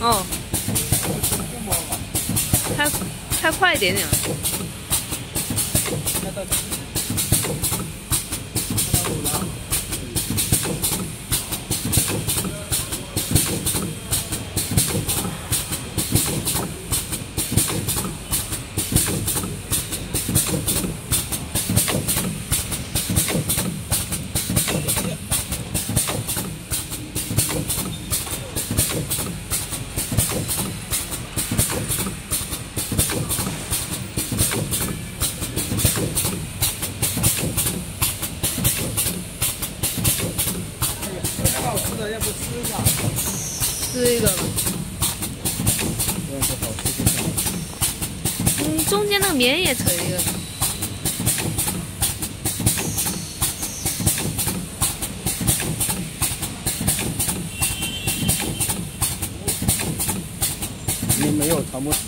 哦，开开快一点点。吃一个吧。嗯，中间那个棉也扯一个。你没有全部吃。